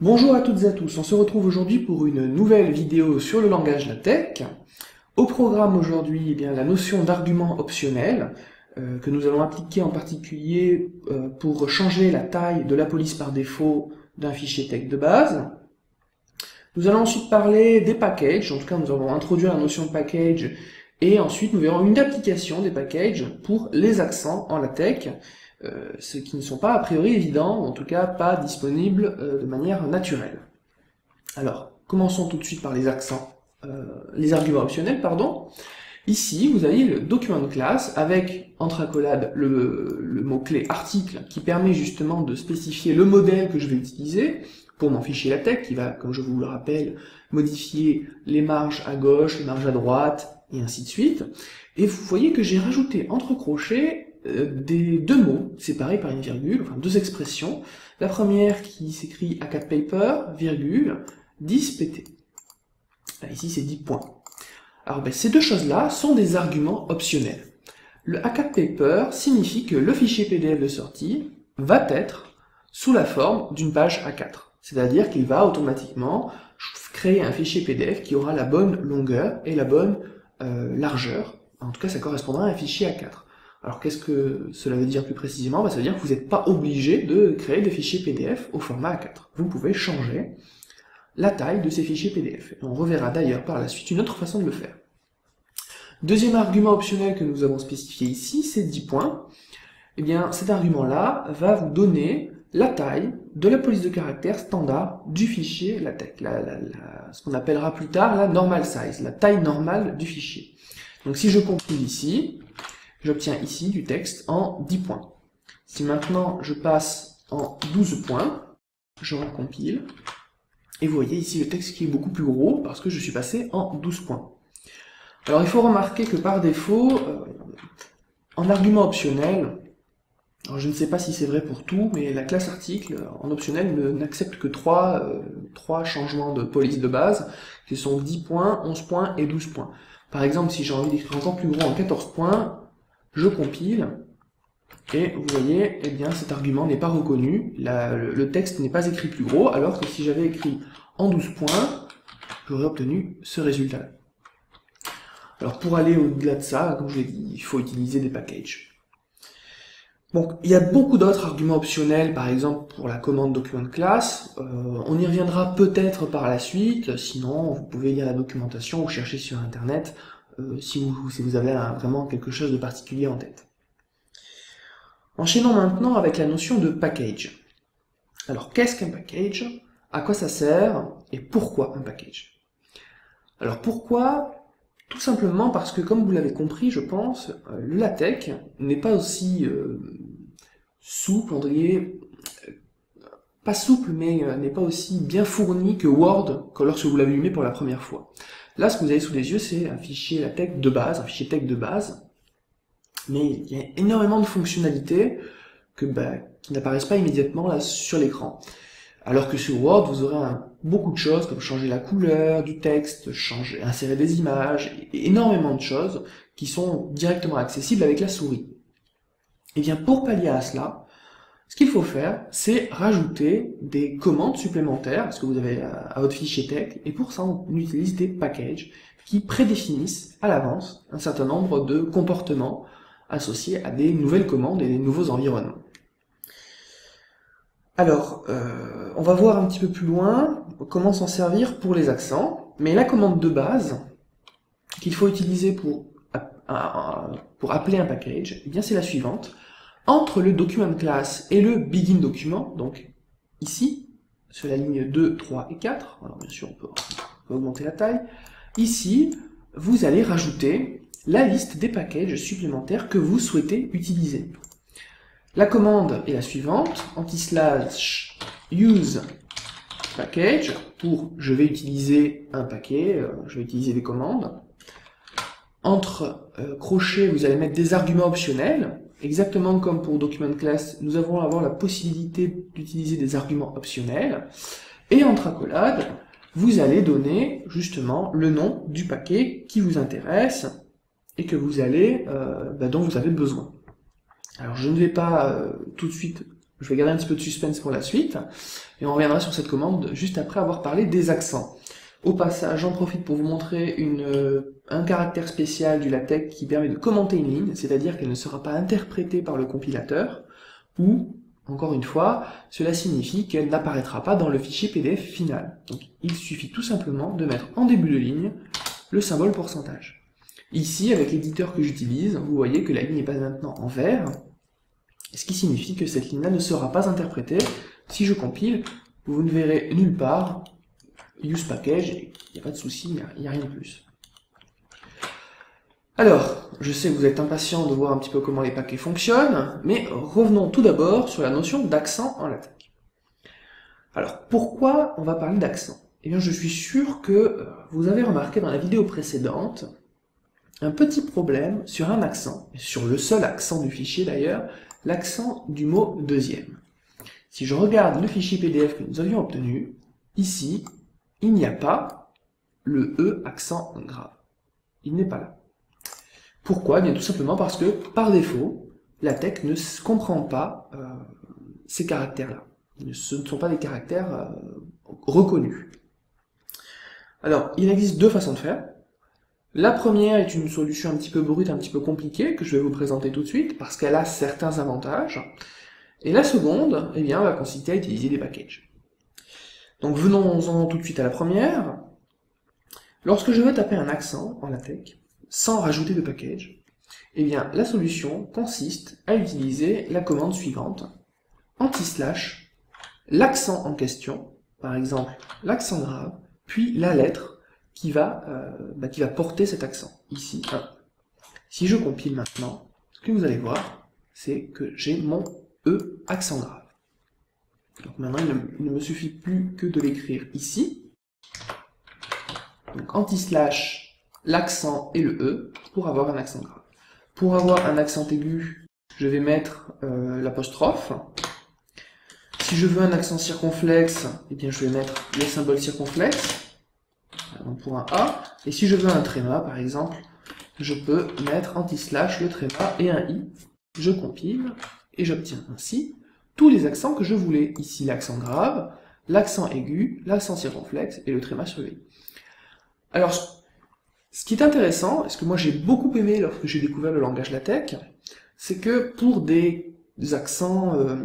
Bonjour à toutes et à tous, on se retrouve aujourd'hui pour une nouvelle vidéo sur le langage LaTeX. Au programme aujourd'hui, eh bien, la notion d'argument optionnel, euh, que nous allons appliquer en particulier euh, pour changer la taille de la police par défaut d'un fichier texte de base. Nous allons ensuite parler des packages, en tout cas nous allons introduire la notion de package, et ensuite nous verrons une application des packages pour les accents en LaTeX, euh, ce qui ne sont pas a priori évidents, en tout cas pas disponibles euh, de manière naturelle. Alors, commençons tout de suite par les accents, euh, les arguments optionnels, pardon. Ici, vous avez le document de classe avec, entre accolades, le, le mot-clé article qui permet justement de spécifier le modèle que je vais utiliser pour mon fichier LaTeX qui va, comme je vous le rappelle, modifier les marges à gauche, les marges à droite, et ainsi de suite. Et vous voyez que j'ai rajouté entre crochets des deux mots séparés par une virgule, enfin deux expressions. La première qui s'écrit A4 paper, virgule, 10 pt. ici c'est 10 points. Alors ben, ces deux choses-là sont des arguments optionnels. Le A4 paper signifie que le fichier PDF de sortie va être sous la forme d'une page A4. C'est-à-dire qu'il va automatiquement créer un fichier PDF qui aura la bonne longueur et la bonne euh, largeur. En tout cas, ça correspondra à un fichier A4. Alors qu'est-ce que cela veut dire plus précisément? Bah, Ça veut dire que vous n'êtes pas obligé de créer des fichiers PDF au format A4. Vous pouvez changer la taille de ces fichiers PDF. on reverra d'ailleurs par la suite une autre façon de le faire. Deuxième argument optionnel que nous avons spécifié ici, c'est 10 points. Eh bien, cet argument-là va vous donner la taille de la police de caractère standard du fichier LaTeX, ce qu'on appellera plus tard la normal size, la taille normale du fichier. Donc si je compile ici, j'obtiens ici du texte en 10 points. Si maintenant je passe en 12 points, je recompile, et vous voyez ici le texte qui est beaucoup plus gros parce que je suis passé en 12 points. Alors il faut remarquer que par défaut, euh, en argument optionnel, alors je ne sais pas si c'est vrai pour tout, mais la classe article en optionnel n'accepte que 3, euh, 3 changements de police de base, qui sont 10 points, 11 points et 12 points. Par exemple, si j'ai envie d'écrire encore plus gros en 14 points, je compile, et vous voyez, eh bien, cet argument n'est pas reconnu, le texte n'est pas écrit plus gros, alors que si j'avais écrit en 12 points, j'aurais obtenu ce résultat. Alors pour aller au-delà de ça, comme je l'ai dit, il faut utiliser des packages. Bon, il y a beaucoup d'autres arguments optionnels, par exemple pour la commande document de classe. Euh, on y reviendra peut-être par la suite, sinon vous pouvez lire la documentation ou chercher sur internet euh, si, vous, avez vraiment quelque chose de particulier en tête. Enchaînons maintenant avec la notion de package. Alors qu'est-ce qu'un package? À quoi ça sert? Et pourquoi un package? Alors pourquoi? Tout simplement parce que, comme vous l'avez compris, je pense, euh, le LaTeX n'est pas aussi euh, souple, on pas souple, mais n'est pas aussi bien fourni que Word que lorsque vous l'allumez pour la première fois. Là, ce que vous avez sous les yeux, c'est un fichier LaTeX de base, un fichier texte de base, mais il y a énormément de fonctionnalités que, bah, qui n'apparaissent pas immédiatement là sur l'écran. Alors que sur Word, vous aurez beaucoup de choses comme changer la couleur du texte, changer, insérer des images, énormément de choses qui sont directement accessibles avec la souris. Et eh bien pour pallier à cela, ce qu'il faut faire, c'est rajouter des commandes supplémentaires, parce que vous avez à votre fichier texte, et pour ça, on utilise des packages qui prédéfinissent à l'avance un certain nombre de comportements associés à des nouvelles commandes et des nouveaux environnements. Alors, euh, on va voir un petit peu plus loin comment s'en servir pour les accents, mais la commande de base qu'il faut utiliser pour, pour appeler un package, eh bien c'est la suivante entre le document class et le begin document, donc ici, sur la ligne 2, 3 et 4, alors bien sûr on peut, augmenter la taille, ici, vous allez rajouter la liste des packages supplémentaires que vous souhaitez utiliser. La commande est la suivante, anti-slash use package, pour je vais utiliser un paquet, euh, je vais utiliser des commandes. Entre euh, crochets, vous allez mettre des arguments optionnels, exactement comme pour document class, nous allons avoir la possibilité d'utiliser des arguments optionnels. Et entre accolades, vous allez donner justement le nom du paquet qui vous intéresse et que vous allez, euh, bah, dont vous avez besoin. Alors je ne vais pas euh, tout de suite Je vais garder un petit peu de suspense pour la suite, et on reviendra sur cette commande juste après avoir parlé des accents. Au passage, j'en profite pour vous montrer euh, un caractère spécial du LaTeX qui permet de commenter une ligne, c'est-à-dire qu'elle ne sera pas interprétée par le compilateur, ou, encore une fois, cela signifie qu'elle n'apparaîtra pas dans le fichier PDF final. Donc il suffit tout simplement de mettre en début de ligne le symbole pourcentage. Ici, avec l'éditeur que j'utilise, vous voyez que la ligne n'est pas maintenant en vert, ce qui signifie que cette ligne-là ne sera pas interprétée. Si je compile, vous ne verrez nulle part use package, il n'y a pas de souci, il n'y a, rien de plus. Alors, je sais que vous êtes impatient de voir un petit peu comment les paquets fonctionnent, mais revenons tout d'abord sur la notion d'accent en latin. Alors, pourquoi on va parler d'accent? Eh bien, je suis sûr que euh, vous avez remarqué dans la vidéo précédente un petit problème sur un accent, sur le seul accent du fichier d'ailleurs, l'accent du mot deuxième. Si je regarde le fichier PDF que nous avions obtenu, ici, il n'y a pas le E accent grave. Il n'est pas là. Pourquoi? Eh Bien tout simplement parce que, par défaut, la tech ne comprend pas euh, ces caractères-là. Ce ne sont pas des caractères euh, reconnus. Alors, il existe deux façons de faire. La première est une solution un petit peu brute, un petit peu compliquée, que je vais vous présenter tout de suite, parce qu'elle a certains avantages. Et la seconde, eh bien, va consister à utiliser des packages. Donc venons-en tout de suite à la première. Lorsque je veux taper un accent en LaTeX, sans rajouter de package, eh bien, la solution consiste à utiliser la commande suivante, anti-slash, l'accent en question, par exemple l'accent grave, puis la lettre qui va, euh, bah, qui va porter cet accent. Ici, Si je compile maintenant, ce que vous allez voir, c'est que j'ai mon E accent grave. Donc maintenant, il ne, me suffit plus que de l'écrire ici. Donc anti-slash, l'accent et le E pour avoir un accent grave. Pour avoir un accent aigu, je vais mettre euh, l'apostrophe. Si je veux un accent circonflexe, eh bien je vais mettre le symbole circonflexe pour un A. Et si je veux un tréma, par exemple, je peux mettre anti-slash le tréma et un I. Je compile et j'obtiens ainsi tous les accents que je voulais. Ici l'accent grave, l'accent aigu, l'accent circonflexe et le tréma sur le I. Alors, ce qui est intéressant, et ce que moi j'ai beaucoup aimé lorsque j'ai découvert le langage LaTeX, c'est que pour des, accents, euh,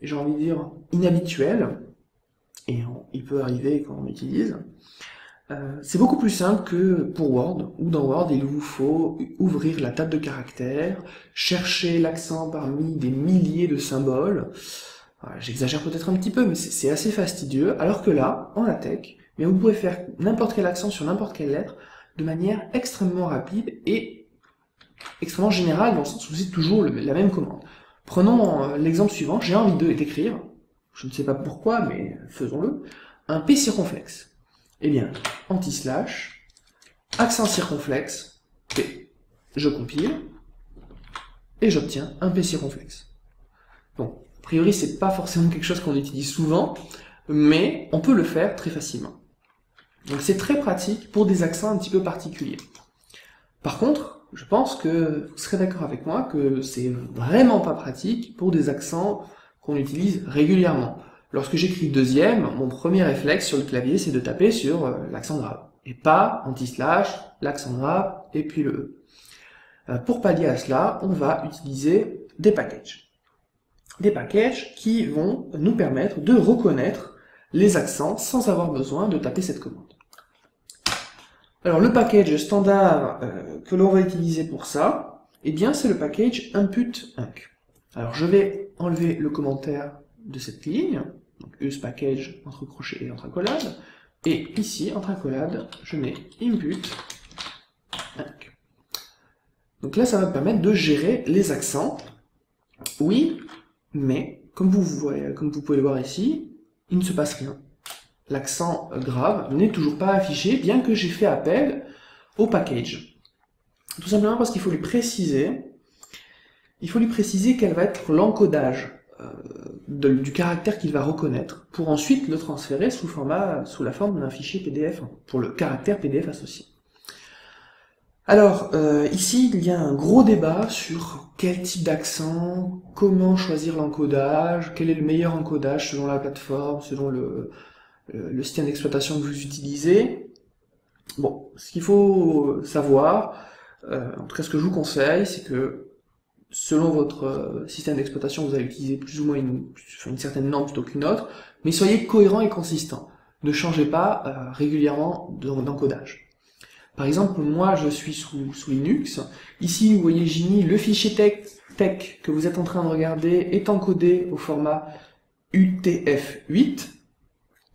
j'ai envie de dire, inhabituels, et il peut arriver quand on utilise, euh, c'est beaucoup plus simple que pour Word, où dans Word, il vous faut ouvrir la table de caractères, chercher l'accent parmi des milliers de symboles. J'exagère peut-être un petit peu, mais c'est assez fastidieux, alors que là, en LaTeX, mais vous pouvez faire n'importe quel accent sur n'importe quelle lettre de manière extrêmement rapide et extrêmement générale, dans le sens où c'est toujours la même commande. Prenons euh, l'exemple suivant, j'ai envie d'écrire, je ne sais pas pourquoi, mais faisons-le, un P circonflexe. Eh bien, anti-slash, accent circonflexe, P. Je compile, et j'obtiens un P circonflexe. Bon, a priori, c'est pas forcément quelque chose qu'on utilise souvent, mais on peut le faire très facilement. Donc c'est très pratique pour des accents un petit peu particuliers. Par contre, je pense que vous serez d'accord avec moi que c'est vraiment pas pratique pour des accents qu'on utilise régulièrement. Lorsque j'écris deuxième, mon premier réflexe sur le clavier, c'est de taper sur euh, l'accent grave. Et pas anti-slash, l'accent grave, et puis le E. Euh, pour pallier à cela, on va utiliser des packages. Des packages qui vont nous permettre de reconnaître les accents sans avoir besoin de taper cette commande. Alors le package standard euh, que l'on va utiliser pour ça, eh bien c'est le package input inc. Alors je vais enlever le commentaire de cette ligne, donc use package entre crochets et entre accolades, et ici, entre accolades, je mets input Donc là, ça va me permettre de gérer les accents. Oui, mais, comme vous, voyez, comme vous pouvez le voir ici, il ne se passe rien. L'accent grave n'est toujours pas affiché, bien que j'ai fait appel au package. Tout simplement parce qu'il faut lui préciser, il faut lui préciser quel va être l'encodage euh, du caractère qu'il va reconnaître pour ensuite le transférer sous, format, sous la forme d'un fichier PDF, pour le caractère PDF associé. Alors, euh, ici, il y a un gros débat sur quel type d'accent, comment choisir l'encodage, quel est le meilleur encodage selon la plateforme, selon le, le système d'exploitation que vous utilisez. Bon, ce qu'il faut savoir, euh, en tout cas ce que je vous conseille, c'est que selon votre euh, système d'exploitation, vous allez utiliser plus ou moins une, certaine norme plutôt qu'une autre, mais soyez cohérent et consistant. Ne changez pas euh, régulièrement d'encodage. Par exemple, moi je suis sous, Linux. Ici, vous voyez, mis le fichier tech, que vous êtes en train de regarder est encodé au format UTF-8.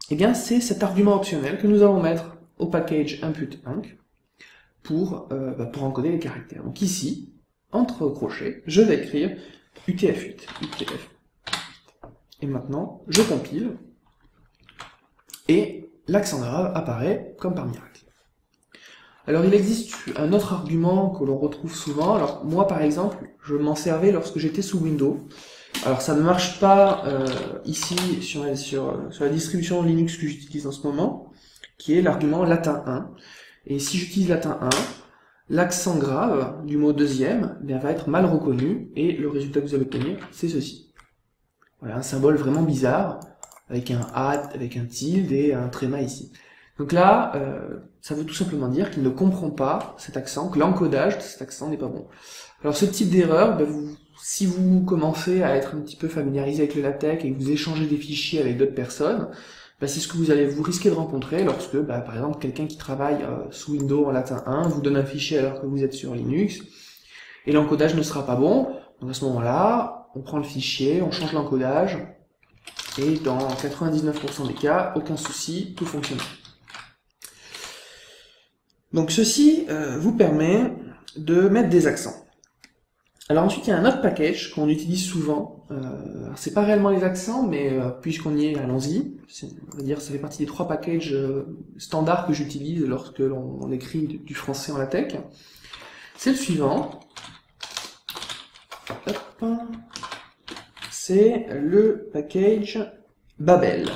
Eh bien, c'est cet argument optionnel que nous allons mettre au package input-inc pour, euh, bah, pour encoder les caractères. Donc ici, entre crochets, je vais écrire UTF-8. UTF. Et maintenant, je compile, et l'accent grave apparaît comme par miracle. Alors il existe un autre argument que l'on retrouve souvent. Alors moi par exemple, je m'en servais lorsque j'étais sous Windows. Alors ça ne marche pas euh, ici sur, la distribution Linux que j'utilise en ce moment, qui est l'argument latin 1. Et si j'utilise latin 1, l'accent grave du mot deuxième va être mal reconnu et le résultat que vous allez obtenir, c'est ceci. Voilà, un symbole vraiment bizarre, avec un hat, avec un tilde et un tréma ici. Donc là, euh, ça veut tout simplement dire qu'il ne comprend pas cet accent, que l'encodage de cet accent n'est pas bon. Alors ce type d'erreur, ben si vous commencez à être un petit peu familiarisé avec le LaTeX et que vous échangez des fichiers avec d'autres personnes, ben c'est ce que vous allez vous risquer de rencontrer lorsque, ben, par exemple, quelqu'un qui travaille euh, sous Windows en latin 1 vous donne un fichier alors que vous êtes sur Linux, et l'encodage ne sera pas bon. Donc à ce moment-là, on prend le fichier, on change l'encodage, et dans 99% des cas, aucun souci, tout fonctionne. Donc ceci euh, vous permet de mettre des accents. Alors ensuite, il y a un autre package qu'on utilise souvent. Euh, c'est pas réellement les accents, mais euh, puisqu'on y est, allons-y. On va dire, ça fait partie des trois packages euh, standards que j'utilise lorsque l'on écrit du français en latex. C'est le suivant. C'est le package Babel.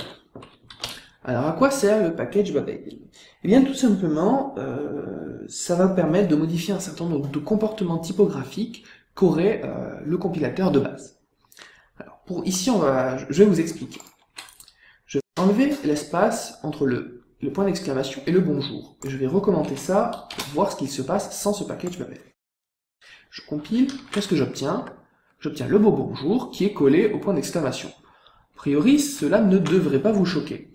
Alors à quoi sert le package Babel? Eh bien tout simplement, euh, ça va permettre de modifier un certain nombre de comportements typographiques qu'aurait euh, le compilateur de base. Alors pour ici, on va, je vais vous expliquer. Je vais enlever l'espace entre le, le point d'exclamation et le bonjour. Je vais recommencer ça pour voir ce qu'il se passe sans ce package Babel. Je compile, qu'est-ce que j'obtiens? J'obtiens le beau bonjour qui est collé au point d'exclamation. A priori, cela ne devrait pas vous choquer.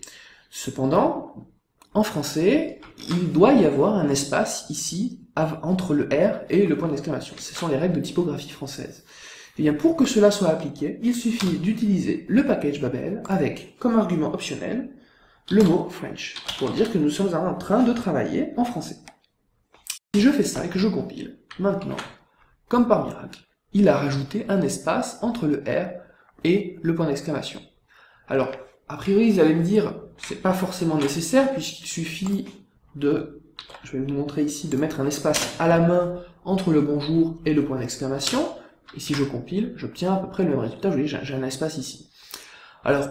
Cependant, en français, il doit y avoir un espace ici entre le R et le point d'exclamation. Ce sont les règles de typographie française. Et eh bien, pour que cela soit appliqué, il suffit d'utiliser le package Babel avec, comme argument optionnel, le mot French, pour dire que nous sommes en train de travailler en français. Si je fais ça et que je compile, maintenant, comme par miracle, il a rajouté un espace entre le R et le point d'exclamation. Alors, a priori, vous allez me dire, c'est pas forcément nécessaire puisqu'il suffit de, je vais vous montrer ici, de mettre un espace à la main entre le bonjour et le point d'exclamation. Et si je compile, j'obtiens à peu près le même résultat. Vous voyez, j'ai un espace ici. Alors,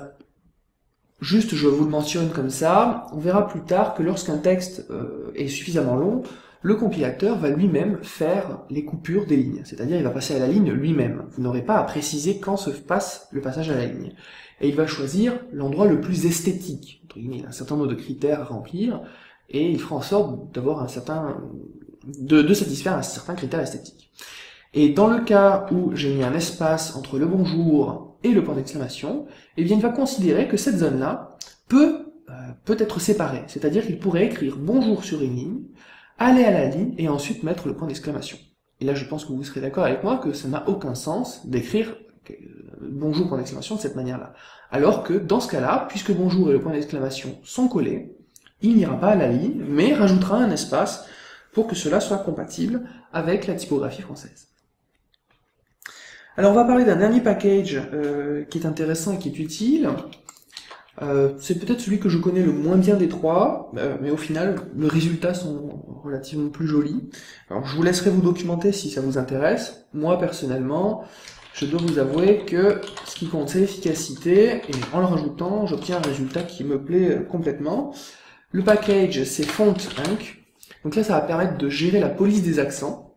juste je vous le mentionne comme ça, on verra plus tard que lorsqu'un texte euh, est suffisamment long, le compilateur va lui-même faire les coupures des lignes. C'est-à-dire, il va passer à la ligne lui-même. Vous n'aurez pas à préciser quand se passe le passage à la ligne et il va choisir l'endroit le plus esthétique. Il a un certain nombre de critères à remplir, et il fera en sorte d'avoir un certain, de, satisfaire un certain critère esthétique. Et dans le cas où j'ai mis un espace entre le bonjour et le point d'exclamation, eh bien il va considérer que cette zone-là peut, euh, peut être séparée. C'est-à-dire qu'il pourrait écrire bonjour sur une ligne, aller à la ligne et ensuite mettre le point d'exclamation. Et là je pense que vous serez d'accord avec moi que ça n'a aucun sens d'écrire bonjour point d'exclamation de cette manière-là. Alors que dans ce cas-là, puisque bonjour et le point d'exclamation sont collés, il n'ira pas à la ligne, mais rajoutera un espace pour que cela soit compatible avec la typographie française. Alors on va parler d'un dernier package euh, qui est intéressant et qui est utile. Euh, c'est peut-être celui que je connais le moins bien des trois, euh, mais au final, les résultats sont relativement plus jolis. Je vous laisserai vous documenter si ça vous intéresse. Moi personnellement, je dois vous avouer que ce qui compte c'est l'efficacité, et en le rajoutant, j'obtiens un résultat qui me plaît complètement. Le package, c'est Font Inc. Donc là, ça va permettre de gérer la police des accents.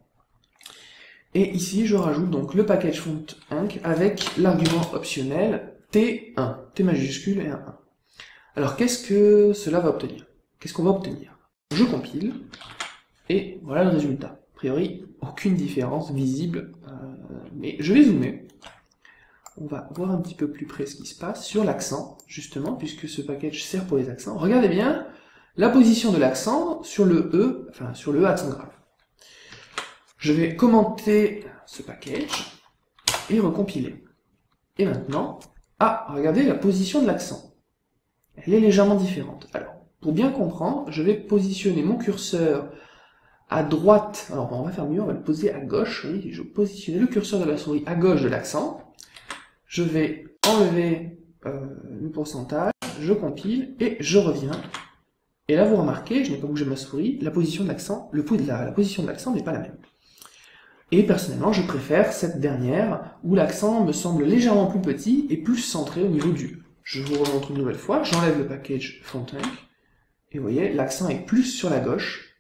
Et ici, je rajoute donc le package font inc avec l'argument optionnel T1, T majuscule et un 1. Alors, qu'est-ce que cela va obtenir? Qu'est-ce qu'on va obtenir? Je compile, et voilà le résultat. A priori, aucune différence visible, euh, mais je vais zoomer. On va voir un petit peu plus près ce qui se passe sur l'accent, justement, puisque ce package sert pour les accents. Regardez bien la position de l'accent sur le E, enfin sur le E accent grave. Je vais commenter ce package et recompiler. Et maintenant, ah, regardez la position de l'accent. Elle est légèrement différente. Alors, pour bien comprendre, je vais positionner mon curseur à droite, alors on va faire mieux, on va le poser à gauche, oui, je vais positionner le curseur de la souris à gauche de l'accent, je vais enlever euh, le pourcentage, je compile, et je reviens, et là vous remarquez, je n'ai pas bougé ma souris, la position de l'accent, le la, la position de l'accent n'est pas la même. Et personnellement, je préfère cette dernière, où l'accent me semble légèrement plus petit et plus centré au niveau du. Je vous remontre une nouvelle fois, j'enlève le package Fontaine, et vous voyez, l'accent est plus sur la gauche,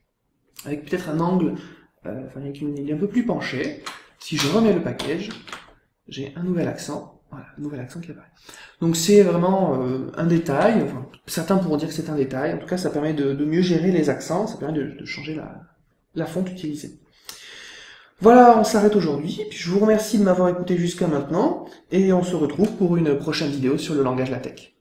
avec peut-être un angle, euh, enfin avec une ligne un peu plus penchée. Si je remets le package, j'ai un nouvel accent, voilà, nouvel accent qui apparaît. Donc c'est vraiment euh, un détail, certains pourront dire que c'est un détail, en tout cas ça permet de, mieux gérer les accents, ça permet de, changer la, la fonte utilisée. Voilà, on s'arrête aujourd'hui, je vous remercie de m'avoir écouté jusqu'à maintenant, et on se retrouve pour une prochaine vidéo sur le langage LaTeX.